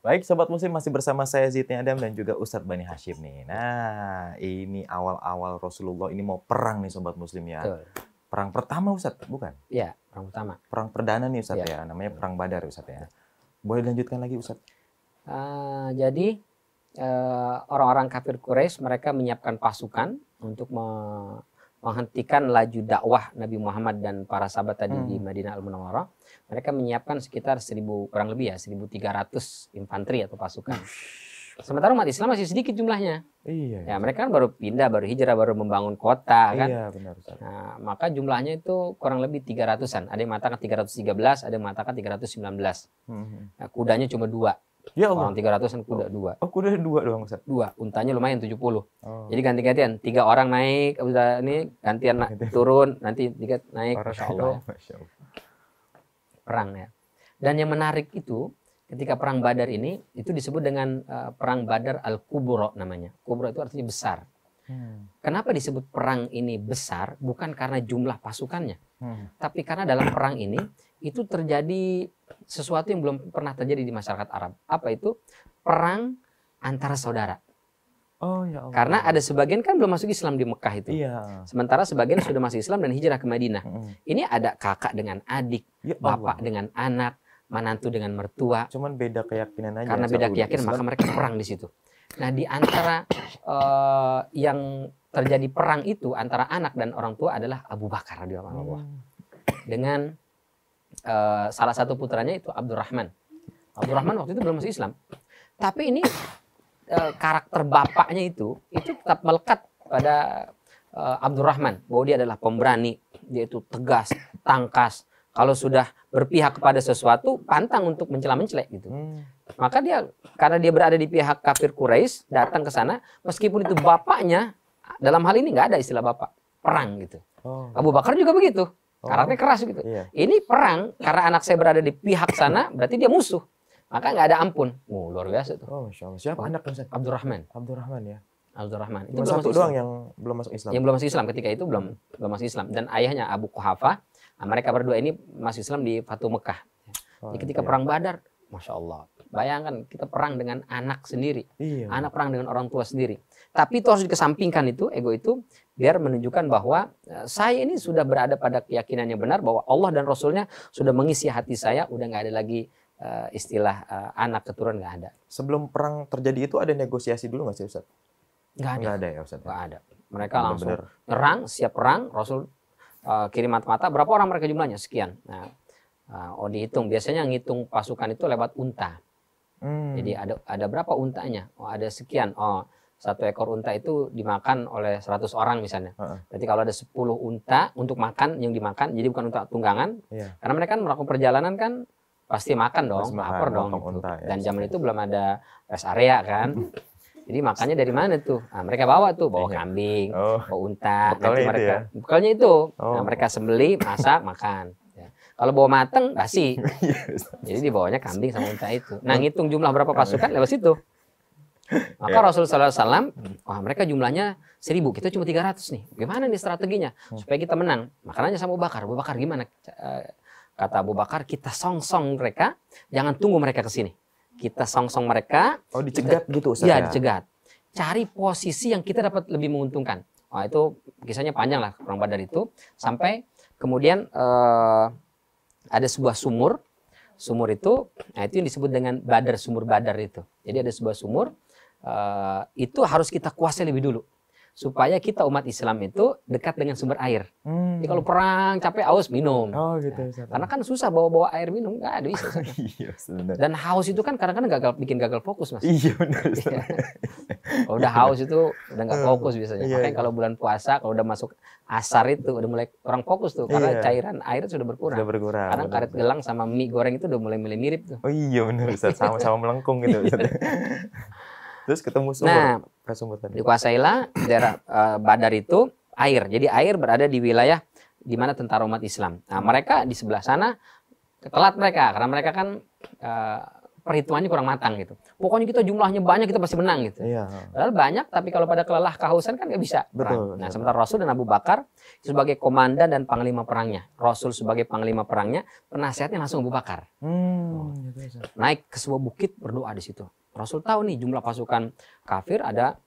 Baik, Sobat Muslim masih bersama saya Zidni Adam dan juga Ustadz Bani Hashim nih. Nah, ini awal-awal Rasulullah ini mau perang nih Sobat Muslim ya. Betul. Perang pertama Ustadz, bukan? Iya, perang pertama. Perang perdana nih Ustadz Iya. ya, namanya Perang Badar Ustadz ya. Boleh dilanjutkan lagi Ustadz? Ah, jadi eh, orang-orang kafir Quraisy mereka menyiapkan pasukan untuk me- menghentikan laju dakwah Nabi Muhammad dan para sahabat tadi Hmm. di Madinah Al Munawwarah. Mereka menyiapkan sekitar 1000 kurang lebih ya 1300 infanteri atau pasukan. Sementara umat Islam masih sedikit jumlahnya. Iya. Ya, mereka kan baru pindah, baru hijrah, baru membangun kota kan. Iya, benar. Nah, maka jumlahnya itu kurang lebih 300-an. Ada yang mengatakan 313, ada yang mengatakan 319. Hmm. Nah, kudanya cuma dua. Ya Orang Allah. 300-an kuda dua. Oh, kuda dua doang Ustadz. Dua, untanya lumayan 70. Oh. Jadi ganti-gantian. Tiga orang naik, udah ini gantian na- turun, nanti tiga naik. Masya Allah, ya. Masya Allah. perang ya. Dan yang menarik itu, ketika perang Badar ini, itu disebut dengan eh, perang Badar al-Kubro namanya. Kubro itu artinya besar. Hmm. Kenapa disebut perang ini besar? Bukan karena jumlah pasukannya. Hmm. Tapi karena dalam perang ini itu terjadi sesuatu yang belum pernah terjadi di masyarakat Arab. Apa itu? Perang antara saudara. Oh ya Allah. Karena ada sebagian kan belum masuk Islam di Mekah itu. Iya. Sementara sebagian sudah masuk Islam dan hijrah ke Madinah. Hmm. Ini ada kakak dengan adik, Ya bapak Allah. dengan anak, menantu dengan mertua. Cuman beda keyakinan aja. Karena beda keyakinan maka mereka perang di situ. Nah, di antara eh, yang terjadi perang itu antara anak dan orang tua adalah Abu Bakar radhiyallahu anhu Hmm. dengan eh, salah satu putranya itu Abdurrahman. Abdurrahman waktu itu belum masuk Islam. Tapi ini eh, karakter bapaknya itu itu tetap melekat pada eh, Abdurrahman bahwa dia adalah pemberani, dia itu tegas, tangkas. Kalau sudah berpihak kepada sesuatu, pantang untuk mencela-mencelek gitu. Hmm. Maka dia karena dia berada di pihak kafir Quraisy datang ke sana meskipun itu bapaknya dalam hal ini nggak ada istilah bapak perang gitu. Oh. Abu Bakar juga begitu. Oh. Karakternya keras gitu. Iya. Ini perang karena anak saya berada di pihak sana berarti dia musuh. Maka nggak ada ampun. Oh, luar biasa tuh. Oh, Masya Allah. Siapa anak Ustaz? Abdurrahman. Abdurrahman ya. Abdurrahman. Itu belum satu masuk doang yang belum masuk Islam. Yang belum masuk Islam ketika itu belum belum masuk Islam dan ayahnya Abu Quhafa. Nah, mereka berdua ini masuk Islam di Fatu Mekah. Oh, Jadi ketika iya. perang Badar, masya Allah. Bayangkan kita perang dengan anak sendiri. Iya. anak perang dengan orang tua sendiri. Tapi itu harus dikesampingkan itu ego itu biar menunjukkan bahwa eh, saya ini sudah berada pada keyakinan yang benar bahwa Allah dan Rasulnya sudah mengisi hati saya, udah nggak ada lagi eh, istilah eh, anak keturunan nggak ada, Sebelum perang terjadi itu ada negosiasi dulu nggak sih Ustaz? nggak ada, Nggak ada ya Ustaz? nggak ada. Mereka langsung Bener-bener. nyerang, siap perang, Rasul eh, kirim mata-mata. Berapa orang mereka jumlahnya? Sekian. Nah, eh, oh dihitung. Biasanya ngitung pasukan itu lewat unta. Hmm. Jadi ada ada berapa untanya? Oh ada sekian. Oh satu ekor unta itu dimakan oleh 100 orang misalnya. Heeh. Berarti kalau ada 10 unta untuk makan yang dimakan, jadi bukan unta tunggangan. Iya. Karena mereka kan melakukan perjalanan kan pasti makan dong, Pasti makan, lapar dong. gitu. unta, ya. Dan zaman itu belum ada rest area kan. jadi makannya dari mana tuh? Nah, mereka bawa tuh, bawa Iya. kambing, Oh. bawa unta. Bekalnya itu mereka, ya? bekalnya itu. Oh. Nah, mereka sembeli, masak, makan. Kalau bawa mateng, basi. Iya. Jadi dibawanya kambing sama unta itu. Nah, ngitung jumlah berapa pasukan lewat situ. Maka Ya. Rasulullah SAW, wah mereka jumlahnya seribu, kita cuma 300 nih. Gimana nih strateginya Hmm. supaya kita menang? Makanya sama Abu Bakar, Abu Bakar gimana? Eh, Kata Abu Bakar, kita song-song mereka, jangan tunggu mereka ke sini. Kita song-song mereka, Oh dicegat gitu Ustaz ya dicegat. Cari posisi yang kita dapat lebih menguntungkan. Wah itu kisahnya panjang lah perang Badar itu sampai kemudian eh, ada sebuah sumur. Sumur itu, nah itu yang disebut dengan Badar sumur Badar itu. Jadi ada sebuah sumur eh, itu harus kita kuasai lebih dulu supaya kita umat Islam itu dekat dengan sumber air. Hmm. Jadi kalau perang capek haus minum. Oh gitu Ustaz. Karena kan susah bawa-bawa air minum nggak ada bisa. Iya. Dan haus itu kan kadang-kadang gagal bikin gagal fokus mas. Iya benar. Kalau udah haus itu udah nggak fokus biasanya. Iya, Makanya iya. kalau bulan puasa kalau udah masuk asar itu udah mulai kurang fokus tuh karena Iya. cairan air sudah berkurang. Sudah berkurang. Kadang benar, karet gelang sama mie goreng itu udah mulai mulai mirip tuh. Oh iya benar. Sama-sama melengkung gitu. Terus ketemu sumur. Nah, sumur tadi. dikuasailah daerah eh, Badar itu air. Jadi air berada di wilayah di mana tentara umat Islam. Nah, mereka di sebelah sana telat mereka karena mereka kan eh, perhitungannya kurang matang gitu. Pokoknya kita jumlahnya banyak kita pasti menang gitu. Iya. Padahal banyak tapi kalau pada kelelah kehausan kan nggak bisa perang. Betul, Nah betul. sementara Rasul dan Abu Bakar sebagai komandan dan panglima perangnya. Rasul sebagai panglima perangnya, penasihatnya langsung Abu Bakar. Hmm, Ustaz. Naik ke sebuah bukit berdoa di situ. Rasul tahu nih jumlah pasukan kafir ada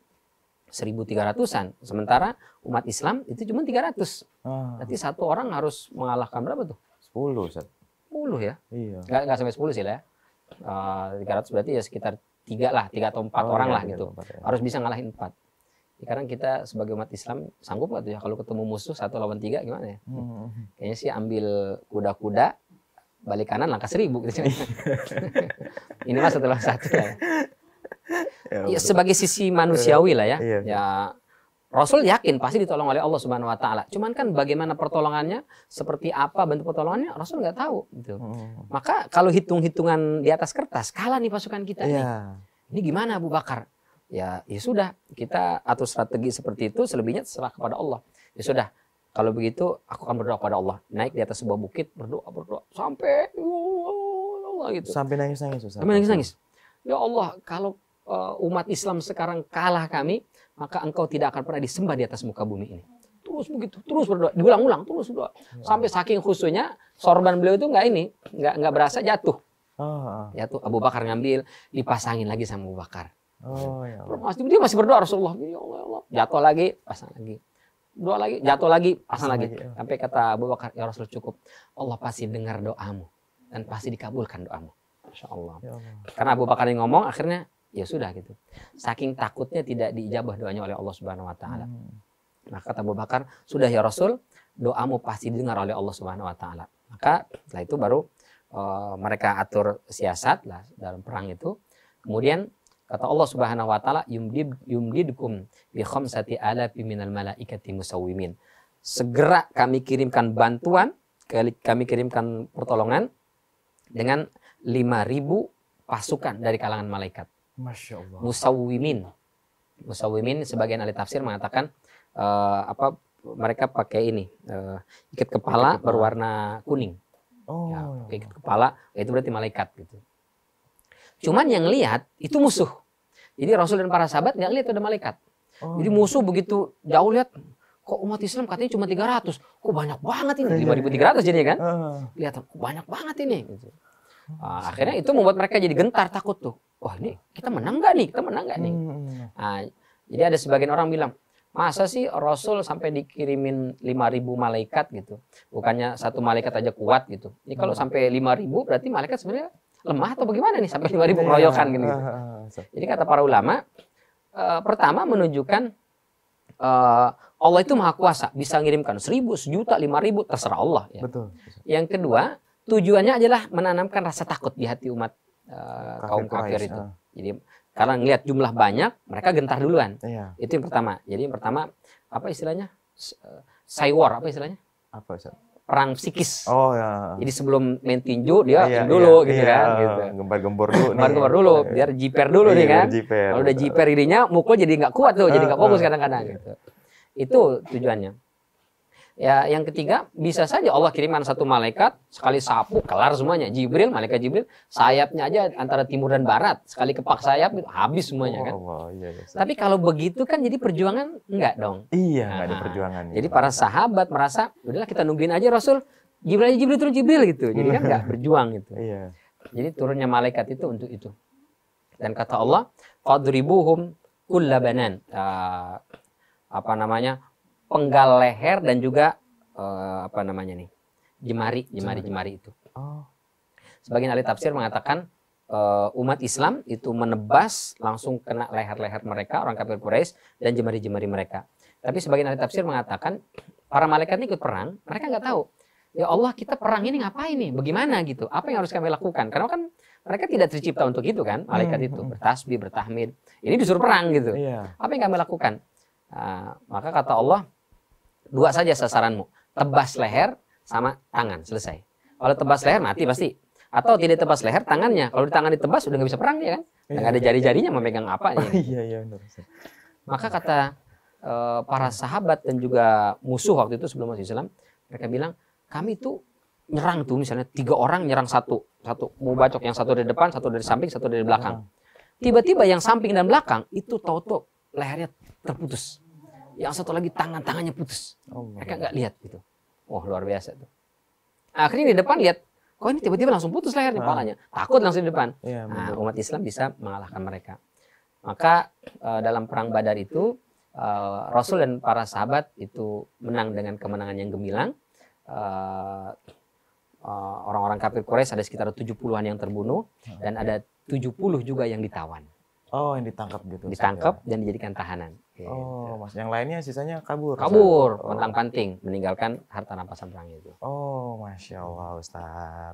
1.300-an. Sementara umat Islam itu cuma 300. Ah, Berarti satu orang harus mengalahkan berapa tuh? 10, Ustaz. 10 ya. Iya. Nggak, nggak sampai 10 sih lah ya. Eh, 300 berarti ya sekitar tiga lah, tiga atau empat Oh, orang iya, lah tiga gitu. ya. Harus bisa ngalahin empat. Ya, karena kita sebagai umat Islam sanggup nggak tuh ya kalau ketemu musuh satu lawan tiga gimana ya? Hmm. Kayaknya sih ambil kuda-kuda balik kanan langkah seribu gitu. Ini mah satu lawan satu lah ya. Ya, Ya, sebagai sisi manusiawi lah ya. Iya. Ya Rasul yakin pasti ditolong oleh Allah Subhanahu wa taala. Cuman kan bagaimana pertolongannya, seperti apa bentuk pertolongannya, Rasul nggak tahu gitu. Hmm. Maka kalau hitung-hitungan di atas kertas, kalah nih pasukan kita nih. Iya. Ini gimana Abu Bakar? Ya, ya sudah, kita atur strategi seperti itu, selebihnya serah kepada Allah. Ya sudah, kalau begitu aku akan berdoa kepada Allah. Naik di atas sebuah bukit, berdoa, berdoa sampai ya Allah gitu. Sampai nangis-nangis. Sampai nangis-nangis. Ya Allah, kalau umat Islam sekarang kalah kami, maka engkau tidak akan pernah disembah di atas muka bumi ini. Terus begitu, terus berdoa, diulang-ulang, terus berdoa. Sampai saking khusyuknya, sorban beliau itu nggak ini, nggak nggak berasa jatuh. Oh, Jatuh, Abu Bakar ngambil, dipasangin lagi sama Abu Bakar. oh, ya Allah. Masih, dia masih berdoa Rasulullah. Ya Allah, ya Allah. Jatuh lagi, pasang lagi. Doa lagi, jatuh lagi, pasang Pasang lagi. lagi, ya. Sampai kata Abu Bakar, ya Rasul cukup. Allah pasti dengar doamu. Dan pasti dikabulkan doamu. Masya Allah. Ya Allah. Karena Abu Bakar yang ngomong, akhirnya ya sudah gitu. Saking takutnya tidak diijabah doanya oleh Allah Subhanahu Wa Taala. Hmm. Maka kata Abu Bakar, sudah ya Rasul, doamu pasti didengar oleh Allah Subhanahu Wa Taala. Maka setelah itu baru eh, mereka atur siasat lah dalam perang itu. Kemudian kata Allah Subhanahu Wa Taala, yumdid yumdidkum bi khamsati alafi minal malaikati musawwimin. Segera kami kirimkan bantuan, kami kirimkan pertolongan dengan 5000 pasukan dari kalangan malaikat Masya Allah. musawwimin. Musawwimin sebagian ahli tafsir mengatakan eh, apa mereka pakai ini eh, ikat kepala Ikat berwarna kuning. Oh, Ya, pakai ikat kepala itu berarti malaikat gitu. Cuman yang lihat itu musuh. Jadi Rasul dan para sahabat nggak lihat ada malaikat. Oh. Jadi musuh begitu jauh lihat kok umat Islam katanya cuma 300. Kok banyak banget ini? 5300 jadinya kan? Ah, Lihat kok banyak banget ini gitu. Ah, akhirnya itu membuat mereka jadi gentar takut tuh. Wah ini kita menang nggak nih? Kita menang nggak nih? hmm. Nah, jadi ada sebagian orang bilang, masa sih Rasul sampai dikirimin 5.000 malaikat gitu. Bukannya satu malaikat aja kuat gitu. Ini kalau sampai 5.000 berarti malaikat sebenarnya lemah atau bagaimana nih sampai 5.000 keroyokan gitu. Ah, ah, ah, Ustaz. Jadi kata para ulama, eh, pertama menunjukkan eh, Allah itu maha kuasa, bisa ngirimkan 1.000, sejuta, 5.000, terserah Allah. Ya. Betul. Yang kedua, tujuannya adalah menanamkan rasa takut di hati umat eh, kaum kafir Quraisy, itu. ah. Jadi karena ngelihat jumlah banyak, mereka gentar duluan. Iya. Itu yang pertama. Jadi yang pertama apa istilahnya? Eh, Cywar apa istilahnya? Apa, Ustaz? Perang psikis. Oh, ya. Jadi sebelum main tinju dia Iya, ini dulu iya, gitu iya. kan gitu. Gembar-gembor dulu nih. Gembar-gembar dulu Iya. biar jiper dulu Iya, nih kan. Kalau udah jiper dirinya mukul jadi nggak kuat tuh, jadi nggak fokus kadang-kadang Iya. gitu. Itu tujuannya. Ya, yang ketiga bisa saja Allah kirimkan satu malaikat sekali sapu kelar semuanya. Jibril, malaikat Jibril, sayapnya aja antara timur dan barat sekali kepak sayap habis semuanya kan. Oh, iya, iya. Tapi kalau begitu kan jadi perjuangan enggak dong. Iya, nggak ada Nah, perjuangan. Jadi para sahabat merasa, udahlah kita nungguin aja Rasul. Jibril aja Jibril turun Jibril gitu. Jadi kan enggak berjuang gitu. Iya. Jadi turunnya malaikat itu untuk itu. Dan kata Allah, fadribuhum kullabanan. Uh, apa namanya? Penggal leher dan juga eh, apa namanya nih? jemari, jemari, jemari itu. Oh, Sebagian ahli tafsir mengatakan eh, umat Islam itu menebas langsung kena leher-leher mereka orang kafir Quraisy dan jemari-jemari mereka. Tapi sebagian ahli tafsir mengatakan para malaikat ini ikut perang, mereka nggak tahu. Ya Allah kita perang ini ngapain nih? Bagaimana gitu? Apa yang harus kami lakukan? Karena kan mereka tidak tercipta untuk itu kan, malaikat Hmm, itu hmm. bertasbih, bertahmid. Ini disuruh perang gitu. iya. Apa yang kami lakukan? Nah, maka kata Allah, dua saja sasaranmu. Tebas leher sama tangan, selesai. Kalau tebas leher mati pasti. Atau tidak tebas leher tangannya. Kalau di tangan ditebas udah nggak bisa perang dia kan. Nggak ada jari-jarinya memegang apa. Oh, ya. iya, iya, benar. Ustaz. Maka kata eh, para sahabat dan juga musuh waktu itu sebelum masuk Islam, mereka bilang, kami itu nyerang tuh misalnya tiga orang nyerang satu, satu mau bacok yang satu dari depan, satu dari samping, satu dari belakang. Tiba-tiba yang samping dan belakang itu tahu-tahu lehernya terputus. Yang satu lagi tangan-tangannya putus. Oh, Mereka nggak lihat gitu. Wah luar biasa tuh. Akhirnya di depan lihat, kok ini tiba-tiba langsung putus leher nih Ah. kepalanya. Takut langsung di depan. Iya, Nah, umat Islam bisa mengalahkan mereka. Maka eh, dalam perang Badar itu eh, Rasul dan para sahabat itu menang dengan kemenangan yang gemilang. Eh, orang-orang kafir Quraisy ada sekitar 70-an yang terbunuh dan ada 70 juga yang ditawan, Oh, yang ditangkap gitu. ditangkap dan dijadikan tahanan. ya? Oh, Mas. Yang lainnya sisanya kabur. Kabur, Oh. pantang-panting, meninggalkan harta rampasan perang itu. Oh, masya Allah, Ustaz.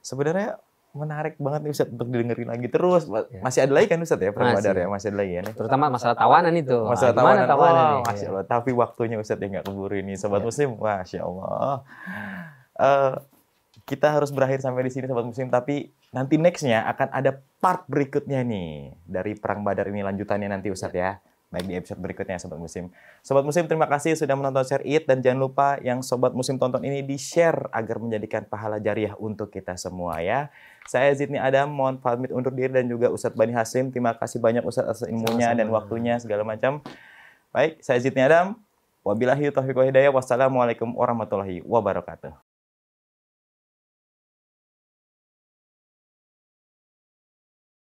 Sebenarnya menarik banget nih Ustaz untuk didengerin lagi terus. Ya. Masih ada lagi kan Ustaz ya perang. Badar ya? Masih ada lagi ya nih. Terutama masalah tawanan itu. Masalah tawanan, tawanan masya. Allah. Tapi waktunya Ustadz yang nggak keburu ini, sobat Iya. muslim, masya Allah. Eh, kita harus berakhir sampai di sini, sobat muslim. Tapi nanti nextnya akan ada part berikutnya nih dari perang Badar ini lanjutannya nanti Ustadz ya. Baik di episode berikutnya, sobat muslim. Sobat muslim, terima kasih sudah menonton Share It dan jangan lupa yang sobat muslim tonton ini di share agar menjadikan pahala jariah untuk kita semua ya. Saya Zidni Adam, mohon pamit undur diri dan juga Ustadz Bani Hasim. Terima kasih banyak Ustadz atas ilmunya dan waktunya segala macam. Baik, saya Zidni Adam. Wabillahi taufiq wa hidayah. Wassalamualaikum warahmatullahi wabarakatuh.